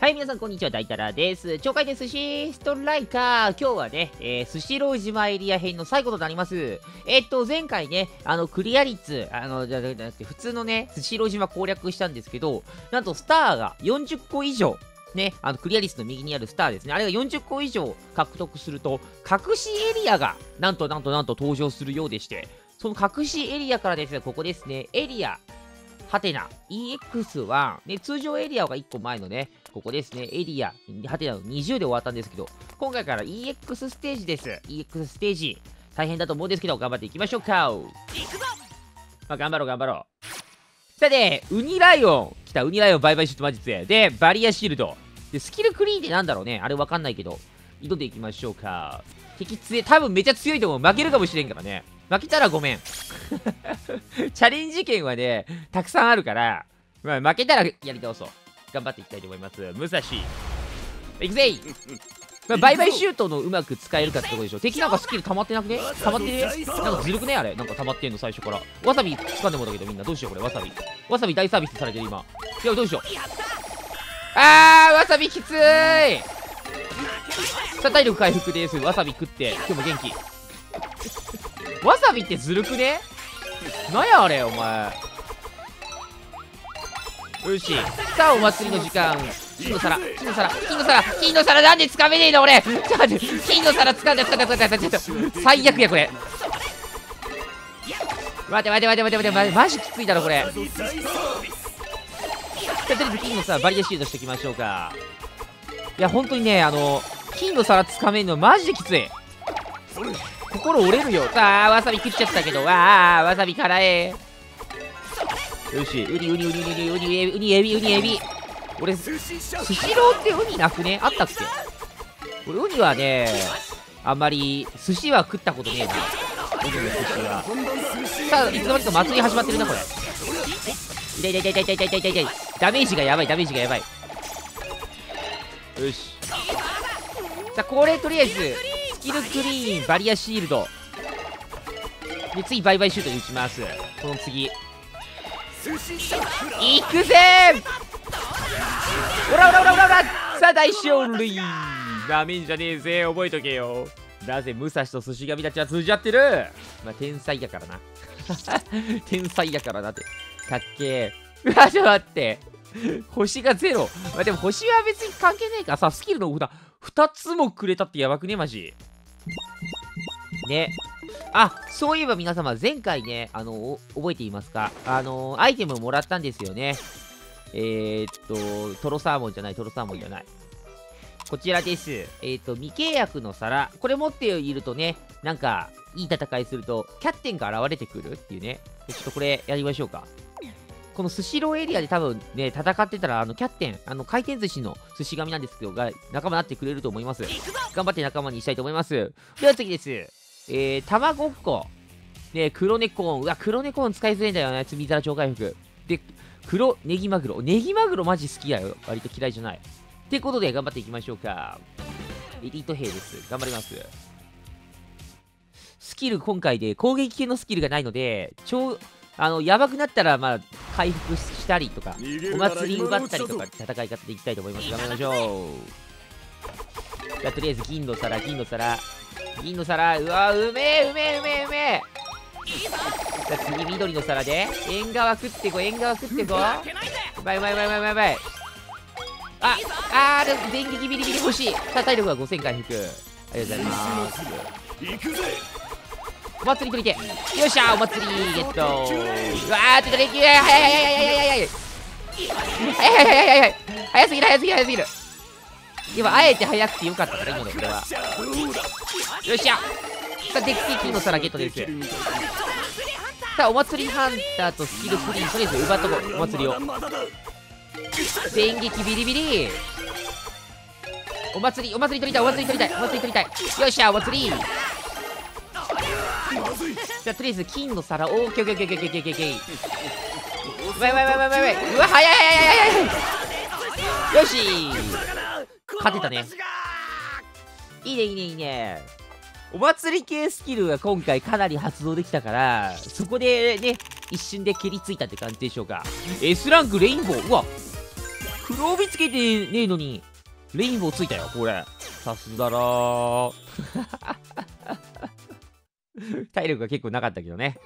はい、皆さん、こんにちは。大太郎です。超回で寿司ストライカー。今日はね、えー、スシロー島エリア編の最後となります。えー、っと、前回ね、あの、クリア率、あの、じゃなくて、普通のね、スシロー島攻略したんですけど、なんとスターが40個以上、ね、あの、クリア率の右にあるスターですね。あれが40個以上獲得すると、隠しエリアが、なんとなんとなんと登場するようでして、その隠しエリアからですね、ここですね、エリア、ハテナ、EX1、ね、通常エリアが1個前のね、ここですね、エリア、ハテナの20で終わったんですけど、今回から EX ステージです。EX ステージ、大変だと思うんですけど、頑張っていきましょうか。まあ、頑張ろう、頑張ろう。さて、ウニライオン。来た、ウニライオンバイバイシュート魔術。で、バリアシールド。で、スキルクリーンってなんだろうね。あれわかんないけど、挑んでいきましょうか。敵強い、多分めちゃ強いと思う。負けるかもしれんからね。負けたらごめん。チャレンジ権はね、たくさんあるから、まあ、負けたらやり倒そう。頑張っていきたいと思います。武蔵。いくぜいまあ、バイバイシュートのうまく使えるかってとこでしょ。敵なんかスキル溜まってなくね？溜まってねなんかずるくね？あれなんか溜まってんの最初から。わさび掴んでもだけどみんなどうしようこれわさび。わさび大サービスされてる今。いやどうしよう。あーわさびきついさあ体力回復です。わさび食って。今日も元気。わさびってずるくね？なんやあれお前よしさあお祭りの時間。金の皿金の皿金の皿金の皿なんで掴めねえの俺。ちょっと待って金の皿掴んで掴んで掴んで掴んで最悪やこれ。待て待て待て待て待てマジきついだろこれ。とりあえず金のさバリアシールドしていきましょうか。いや本当にねあの金の皿掴めんのマジできつい。心折れるよ。さあわさび食っちゃったけどわあわさび辛えよしウニウニウニウニウニウニウニエビウニエビ。俺スシローってウニなくね？あったっけ？俺ウニはねあんまり寿司は食ったことねえな。ウニの寿司は。さあいつの間にか祭り始まってるなこれ。い痛い痛い痛い痛い痛い痛い痛い。ダメージがやばいダメージがやばい。よし。さあこれとりあえずスキルクリーンバリアシールド。で次バイバイシュートに打ちます。この次。いくぜ。おらおらおらおらおらさあ大勝利なめんじゃねえぜ。覚えとけよ。なぜ武蔵と寿司神たちは通じ合ってる。まあ天才やからな。天才やからなって。かっけえ。うわちょっと待って。星がゼロ。まあでも星は別に関係ねえか。らさスキルの札2つもくれたってやばくねマジ。ね。あ、そういえば皆様、前回ね、あの、覚えていますか？あの、アイテムもらったんですよね。えー、っと、トロサーモンじゃない、トロサーモンじゃない。こちらです。えー、っと、未契約の皿。これ持っているとね、なんか、いい戦いすると、キャプテンが現れてくるっていうね。ちょっとこれ、やりましょうか。このスシローエリアで多分ね、戦ってたら、あの、キャプテン、あの、回転寿司の寿司神なんですけど、が、仲間になってくれると思います。頑張って仲間にしたいと思います。では次です。えー、卵っ子。ね、黒猫うわ、黒猫音使いづらいんだよね。積み皿超回復。で、黒ネギマグロ。ネギマグロマジ好きだよ。割と嫌いじゃない。ってことで、頑張っていきましょうか。エリート兵です。頑張ります。スキル今回で攻撃系のスキルがないので、超、あの、やばくなったら、まあ、回復したりとか、お祭り奪ったりとか、戦い方でいきたいと思います。頑張りましょう。じゃ、とりあえず、銀の皿、銀の皿。銀の皿、うわ、うめえ、うめえ、うめえ、うめえ。じゃあ、次、緑の皿で。縁側食ってこ、縁側食ってこ。うまいうまいうまいうまいうまいまい。あ、あー、電撃ビリビリ欲しい。さあ、体力は5000回復。ありがとうございます。お祭り取りてよっしゃお祭りゲットうわーちょっと連休早い早い早い早い早い早い早い早い早い早い早すぎる早すぎる早すぎる今あえて早くてよかったから今のこれは。よっしゃ。さあデッキ金の皿ゲットです。さあお祭りハンターとスキルフリーとりあえず奪っとこうお祭りを。電撃ビリビリ。お祭りお祭り取りたいお祭り取りたいお祭り取りたい。よっしゃお祭り。じゃあとりあえず金の皿オーケーオーケーオーケーオーケーオーケー。うわいわいわいい早い早い早い早い。よし。勝てたね。いいねいいねいいね。お祭り系スキルが今回かなり発動できたからそこでね一瞬で蹴りついたって感じでしょうか。S ランクレインボー。うわ。黒帯つけてねえのにレインボーついたよこれ。さすがだー 体力が結構なかったけどね。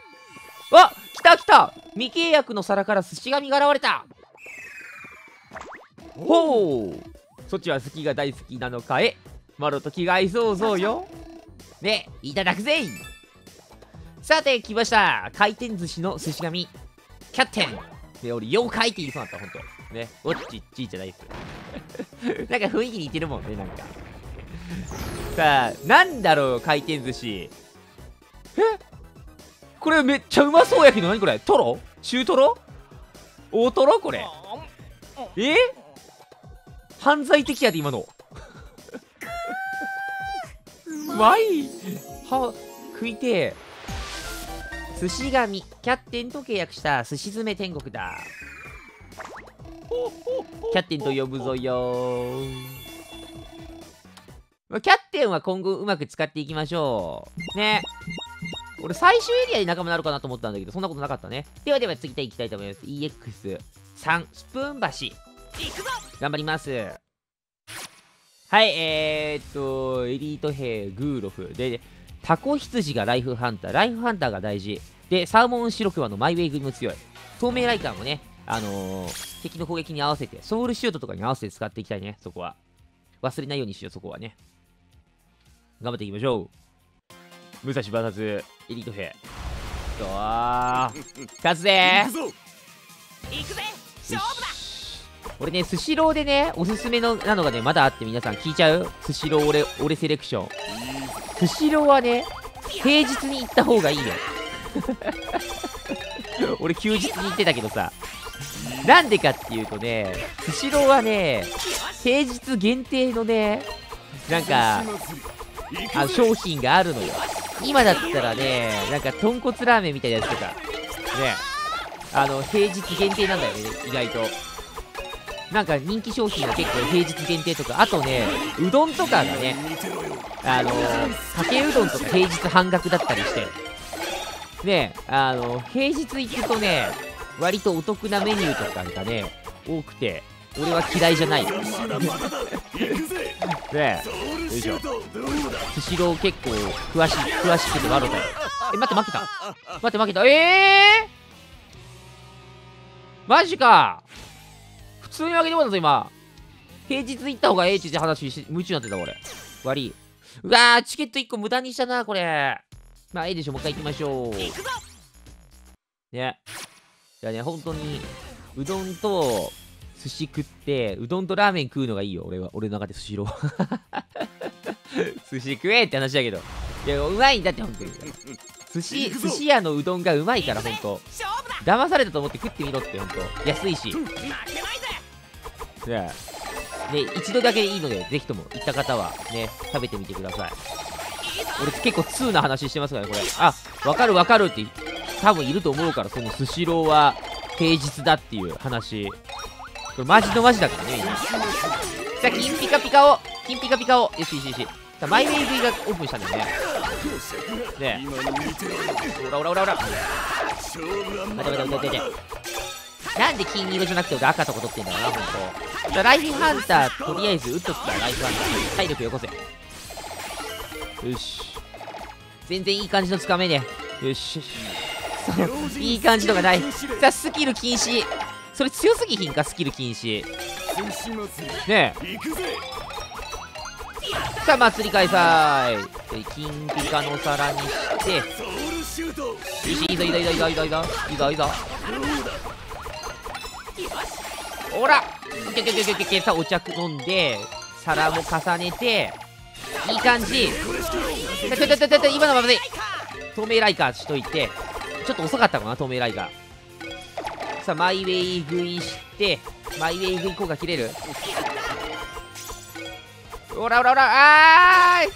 あ来た来た。未契約の皿から寿司神が現れた。ほうそっちは好きが大好きなのかえマロと気が合いそうそうよ。ねいただくぜさて来ました。回転寿司の寿司神。キャッテン。で俺妖怪って言いそうになったほんと。ねおっちっちじゃないっす なんか雰囲気似てるもんねなんか。さあなんだろう回転寿司。え？これめっちゃうまそうやけど何これ？トロ？中トロ？大トロ？これ？え？犯罪的やで今の。うまい。は食いてえ。寿司神。キャッテンと契約した。寿司詰め天国だ。キャッテンと呼ぶぞよ。キャッテンは今後うまく使っていきましょう。ね。俺最終エリアで仲間になるかなと思ったんだけどそんなことなかったね。ではでは次行きたいと思います。EX3 スプーン橋頑張ります。はいえー、っとエリート兵グーロフ。でタコ羊がライフハンター。ライフハンターが大事。でサーモンシロクワのマイウェイ組も強い。透明ライカーもねあのー、敵の攻撃に合わせてソウルシュートとかに合わせて使っていきたいね。そこは。忘れないようにしようそこはね。頑張っていきましょう。武蔵 VS エリート兵。どー。勝つぜ行くぜ！勝負だ俺ねスシローでねおすすめのなのがねまだあって皆さん聞いちゃう？スシロー俺俺セレクション。スシローはね平日に行った方がいいよ。俺休日に行ってたけどさ。なんでかっていうとねスシローはね平日限定のねなんかあ商品があるのよ。今だったらねなんか豚骨ラーメンみたいなやつとか。ね。あの平日限定なんだよね意外と。なんか人気商品が結構平日限定とかあとねうどんとかがねあのかけうどんとか平日半額だったりしてねあの平日行くとね割とお得なメニューとかがね多くて俺は嫌いじゃない。ねえよいしょ。スシロー結構詳しい詳しくて悪かえ待って負けた。待って負けた。ええー、マジか！普通に負けてもらったぞ今平日行った方がええって話し夢中になってた俺。悪い。うわーチケット1個無駄にしたなこれ。まあいいでしょもう一回行きましょう。ね。いやね本当にうどんと寿司食ってうどんとラーメン食うのがいいよ。俺は俺の中で寿司ロー 寿司食えって話だけど。いやうまいんだって本当に。寿司寿司屋のうどんがうまいから本当。騙されたと思って食ってみろって本当。安いし。負けないねね一度だけでいいのでぜひとも行った方はね食べてみてください。俺結構通な話してますからねこれ。あわかるわかるって多分いると思うからそのスシローは平日だっていう話。これマジのマジだからねみんな。さあ金ピカピカを金ピカピカを。よしよしよし。さあマイウェイ食いがオープンしたんだよね。ねえ。ほらほらほらほら。待て待て待て待て。なんで金色じゃなくて俺赤とか取ってんだろうな、ほんと。じゃあライフハンター、とりあえず撃っとくか、ライフハンター。体力よこせ。よし。全然いい感じのつかめね。よし。そう、いい感じとかない。さあ、スキル禁止。それ強すぎひんか、スキル禁止。ねえ。さあ、祭り開催。で金ピカの皿にして。よし、いいぞいいぞいいぞいいぞいいぞいいぞいいぞいいぞ。ほらいけいけいけいけいけさあお茶飲んで皿も重ねていい感じちょちょちょちょ今のままで透明ライカーしといてちょっと遅かったかな透明ライカーさあマイウェイ食いしてマイウェイ食い効果切れるほらほらほらあーい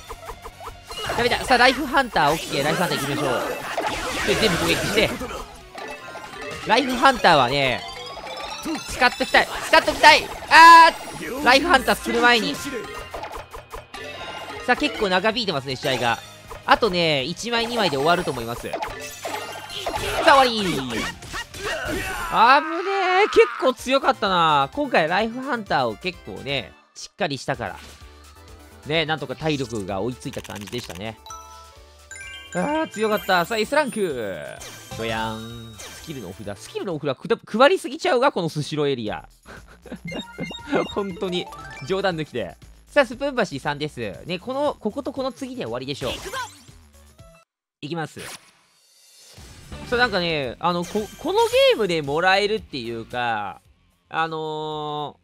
ダメださあライフハンター OK ライフハンター行きましょうで全部攻撃してライフハンターはね使っときたい。使っときたい。あーライフハンターする前に。さあ結構長引いてますね試合が。あとね1枚2枚で終わると思います。さあ終わり。あぶねー、結構強かったな。今回ライフハンターを結構ねしっかりしたから。ねなんとか体力が追いついた感じでしたね。あー強かった。さあ S ランク。ドヤン。キルのお札スキルのお札配りすぎちゃうがこのスシローエリア。本当に。冗談抜きで。さあスプーン橋さんです。ねこのこことこの次で終わりでしょう。いきます。そうなんかねあのここのゲームでもらえるっていうかあの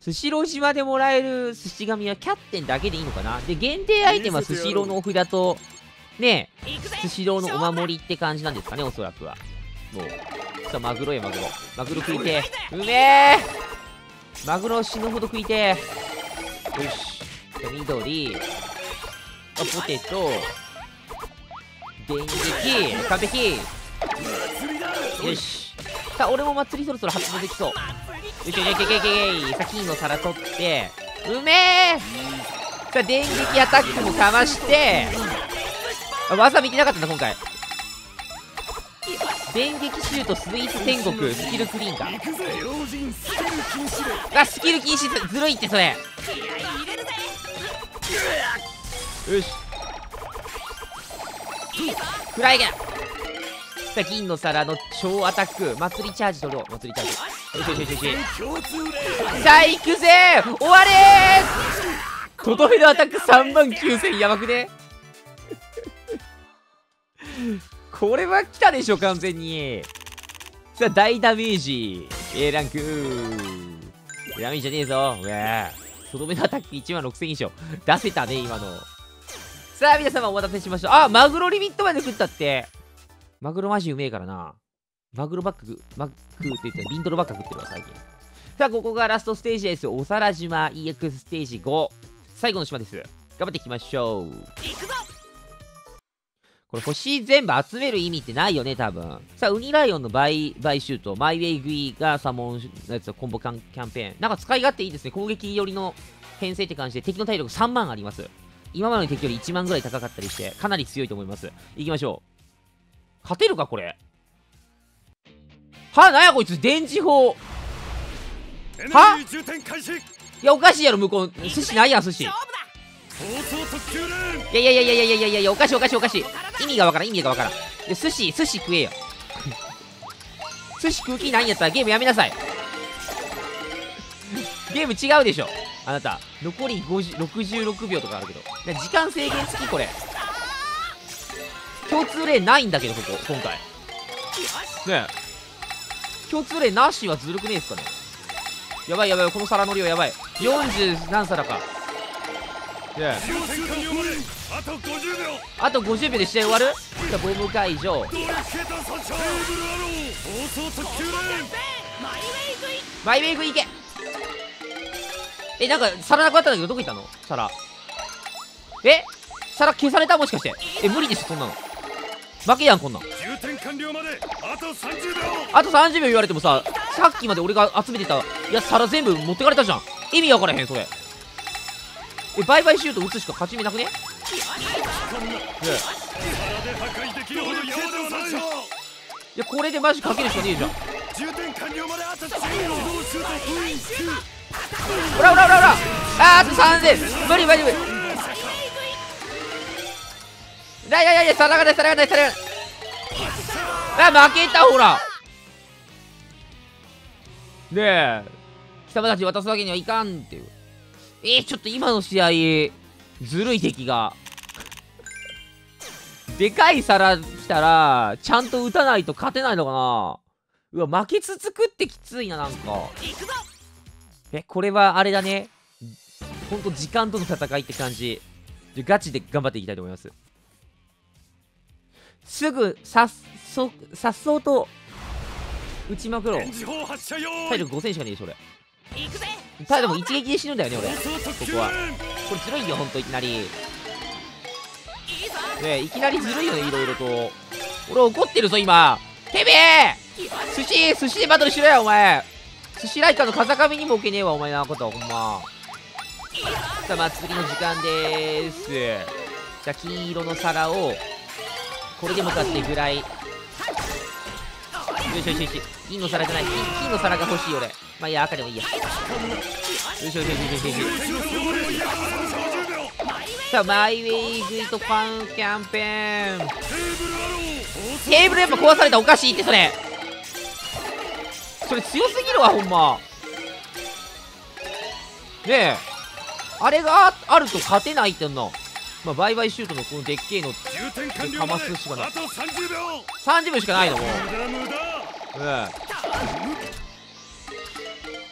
ー、スシロー島でもらえる寿司神はキャッテンだけでいいのかな。で限定アイテムはスシローのお札とねスシローのお守りって感じなんですかねおそらくはもう。さあマグロやマグロ。マグロ食いてうめえ。マグロ死ぬほど食いてよし。じゃあ緑。あポテト。電撃。完璧。よし。さあ俺も祭りそろそろ発動できそう。よしよしよしよしよさあ金の皿取ってうめえさあ電撃アタックもかましてあ技見てなかったんだ今回電撃シュートスイーツ天国スキルクリーンかあスキル禁止ずるいってそれ。よし。フライゲン。さあ銀の皿の超アタック。祭りチャージ取ろう。祭りチャージ。よしよしよしよし。さあ行くぜ。終わ れーとどめのアタック3万9000やばくね？これは来たでしょ完全に。さあ大ダメージ A ランク。ダメージじゃねえぞ。うわとどめのアタック1万6000以上。出せたね今の。さあ皆様お待たせしました。あマグロリミットまで食ったって。マグロマジうめえからな。マグロばっか食マックって言ってビンドロばっか食ってるわ最近。さあここがラストステージです。おさら島 EX ステージ5最後の島です。頑張っていきましょう。これ星全部集める意味ってないよね、多分。さあ、ウニライオンの倍、倍シュート、マイウェイグイがサモンのやつコンボキャンキャンペーン。なんか使い勝手いいですね。攻撃寄りの編成って感じで敵の体力3万あります。今までの敵より1万ぐらい高かったりして、かなり強いと思います。行きましょう。勝てるか、これ。は、なんやこいつ、電磁砲。は？いや、おかしいやろ、向こう。寿司ないやん、寿司。いやいやいやいやいやいやいや、おかしいおかしいおかしい。意味がわからん意味がわからん。で寿司寿司食えよ。寿司食う気ないんやったらゲームやめなさい。ゲーム違うでしょあなた。残り66秒とかあるけど。時間制限付きこれ。共通例ないんだけどここ今回。ねえ。共通例なしはずるくねえですかね。やばいやばいこの皿の量やばい。40何皿か。あと50秒。で試合終わる？じゃあボム解除マイウェイグいけ。えなんか皿なくなったんだけどどこ行ったの？皿。え？皿消された？もしかして。え無理でしょそんなの。負けやんこんなん。あと30秒言われてもささっきまで俺が集めてたいや皿全部持ってかれたじゃん。意味わからへんそれ。えバイバイシュート打つしか勝ち目なくね？いやこれでマジかけるしかねえじゃん。ほらほらほらほら。あーあと3000無理無理無理。いやいやいや皿がない皿がない皿がないあ負けたほら。ねえ。貴様たち渡すわけにはいかんっていう。えー、ちょっと今の試合ずるい敵が。でかい皿来たらちゃんと打たないと勝てないのかな。うわ負けつつくってきついななんか。えこれはあれだね。ほんと時間との戦いって感じ。ガチで頑張っていきたいと思います。すぐさっそさっそうと打ちまくろう。体力5000しかねえでしょ俺ただでも一撃で死ぬんだよね俺。ここは。これずるいよほんといきなり。ねいきなりずるいよねいろいろと。俺怒ってるぞ今。てめえ！寿司寿司でバトルしろよお前。寿司ライカーの風上にも置けねえわお前なことほんま。さあ祭りの時間でーす。じゃあ金色の皿をこれでもかってぐらい。よしよしよし。金の皿じゃない。金金の皿が欲しい俺。まあいいや赤でもいいや。よしよしよしよしよし。さあマイウェイグイとファンキャンペーン。テーブルやっぱ壊された。らおかしいってそれ。それ強すぎるわほんま。ねえ。あれがああると勝てないってんの。まあバイバイシュートのこのでっけえの。かまますでしかない。あと30秒。30秒しかないのもううん。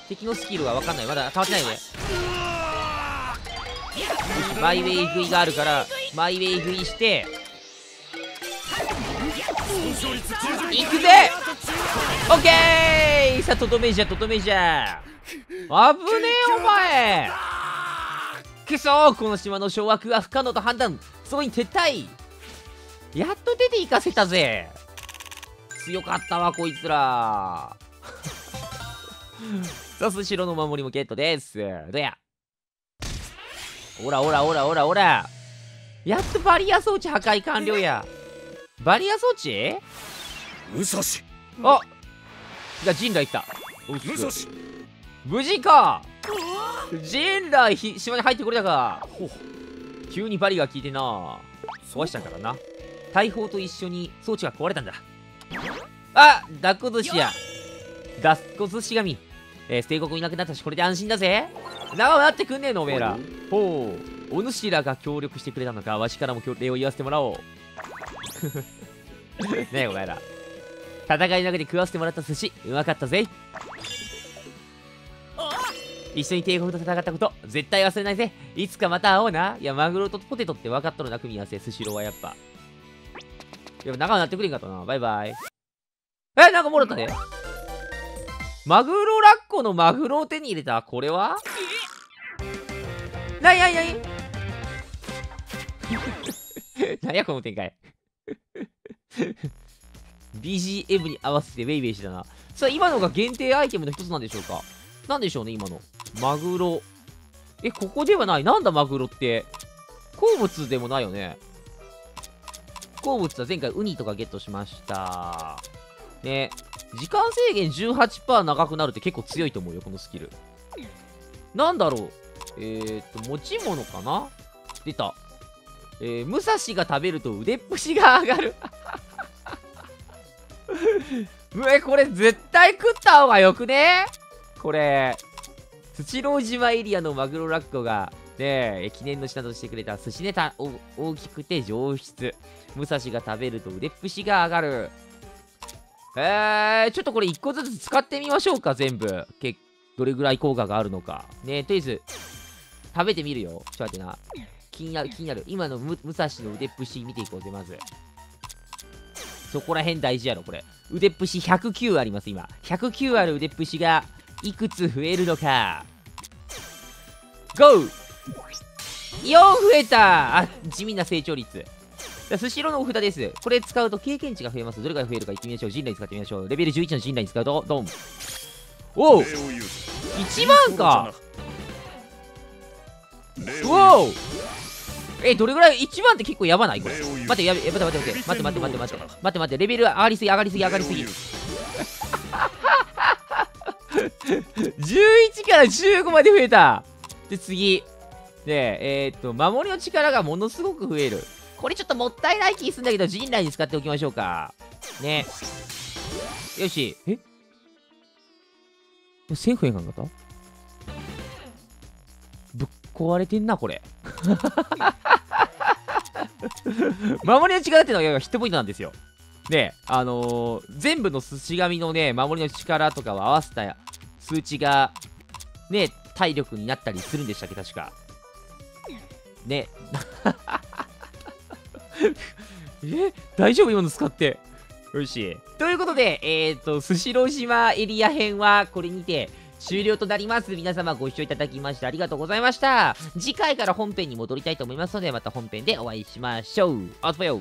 敵のスキルは分かんない。まだ溜まってないよねマイウェイ食いがあるからマイウェイ食いして損傷率90いくぜ。オッケー。さあとどめじゃとどめじゃ。危ねえお前。くそこの島の掌握は不可能と判断。そこに撤退。やっと出て行かせたぜ強かったわこいつら。さあスシローの守りもゲットです。どや。おらおらおらおらおら。やっとバリア装置破壊完了や。バリア装置？武蔵。あじゃあ陣来来た。武蔵。無事か。陣来ひ島に入ってこれたか。急にバリが効いてな。壊したからな。大砲と一緒に装置が壊れたんだあ抱っこ寿司や。抱っこ寿司神。えー、帝国いなくなったしこれで安心だぜ。長くなってくんねえのおめえら。ほう。お主らが協力してくれたのか。わしからも礼を言わせてもらおう。ねえお前ら。戦いの中で食わせてもらった寿司。うまかったぜ。一緒に帝国と戦ったこと。絶対忘れないぜ。いつかまた会おうな。いやマグロとポテトって分かっとるな組み合わせ。スシローはやっぱやっぱ仲間になってくれんかったな。バイバイ。えなんかもろったねマグロラッコのマグロを手に入れた？これは？なになになに なんやこの展開。BGM に合わせてウェイウェイしてたな。さあ今のが限定アイテムの一つなんでしょうか。なんでしょうね今の。マグロ。えここではない。なんだマグロって。鉱物でもないよね。鉱物は前回ウニとかゲットしました。ね。時間制限18%長くなるって結構強いと思うよこのスキル。なんだろう。えー、っと持ち物かな？出た。えー、武蔵が食べると腕っぷしが上がる。えこれ絶対食った方がよくね？これ。スシロー島エリアのマグロラッコがね記念の品としてくれた寿司ネタ大きくて上質。武蔵が食べると腕っぷしが上がる。えー、ちょっとこれ1個ずつ使ってみましょうか全部。けどれぐらい効果があるのか。ねとりあえず食べてみるよ。ちょっと待ってな。気になる気になる。今の武武蔵の腕っぷし見ていこうぜまず。そこら辺大事やろこれ。腕っぷし109あります今。109ある腕っぷしがいくつ増えるのか。GO! 4増えた。あ地味な成長率。スシローのお札です。これ使うと経験値が増えます。どれが増えるか言ってみましょう。陣雷使ってみましょう。レベル11の陣雷に使うとドン。おお1万か。う。おえどれぐらい？1万って結構やばない？これ。待ってやべ待って待って待って。待って待って待って待って。待って待って。レベル上がりすぎ上がりすぎ上がりすぎ。11 から15まで増えた。で次。でえー、っと守りの力がものすごく増える。これちょっともったいない気するんだけど陣内に使っておきましょうか。ね。よし。え？1000増えんかんかった？ぶっ壊れてんなこれ。守りの力っていうのはヒットポイントなんですよ。であのー、全部の寿司紙のね守りの力とかを合わせた数値がね体力になったりするんでしたっけ確かね え大丈夫？今の使ってよしということでえっ、ー、とスシロー島エリア編はこれにて終了となります。皆様ご視聴いただきましてありがとうございました。次回から本編に戻りたいと思いますので、また本編でお会いしましょう。あつぼよ